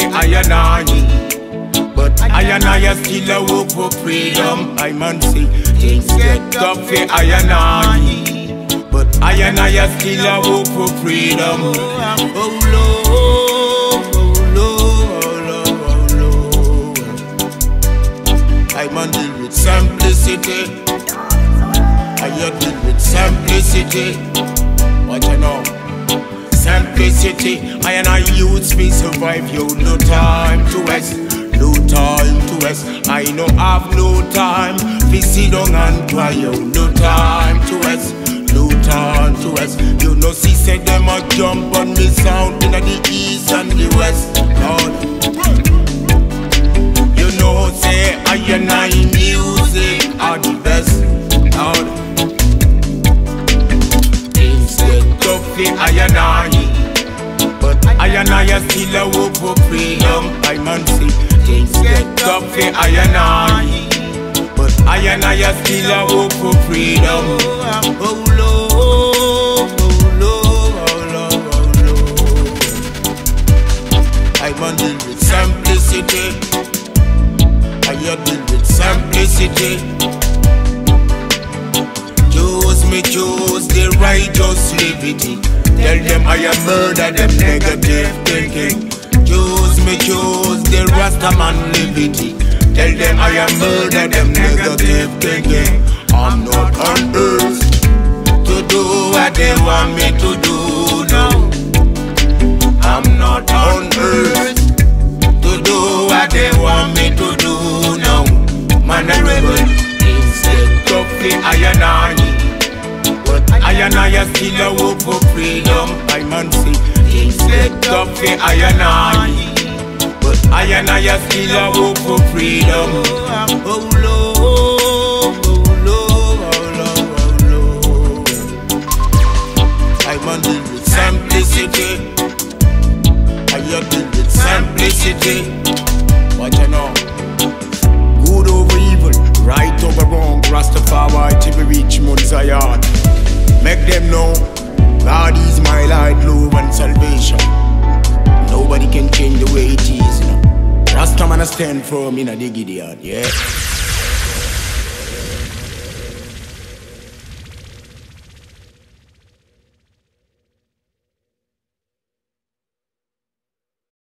for I and I. But I and I still a work for freedom. I man say things get tough for I and I. But I and I still a work for freedom. Oh Lord. I man deal with simplicity. I deal with simplicity. What you know? Simplicity. I and I use me survive. You no time to waste. No time to waste. I no have no time. We sit down and cry. You no time to waste. No time to waste. You know, see, say them a jump on me sound in the east and the west. Lord. You know, say I and I music are the best. Lord. I and I. I and I still a work for freedom. I man say things get tough for I and I. But I and I still a work for freedom. Oh Lord, oh Lord, oh oh. I man deal with simplicity. I you deal with simplicity. Choose me, choose the righteous liberty. Tell them I am murder, them negative the Rastaman liberty. Tell them I am murder, them negative thinking. I'm not on earth to do what they want me to do now. I'm not on earth to do what they want me to do now. Man, I rebel instead of the iron I. But I and I still a work for freedom. I man say things get tough for I and I. I still a work for freedom. Oh Lord, oh Lord, oh Lord, oh Lord. I man deal with simplicity. I deal with simplicity. What you know? Good over evil, right over wrong. Rastafari man a stand firm in a diggity yard, yeah.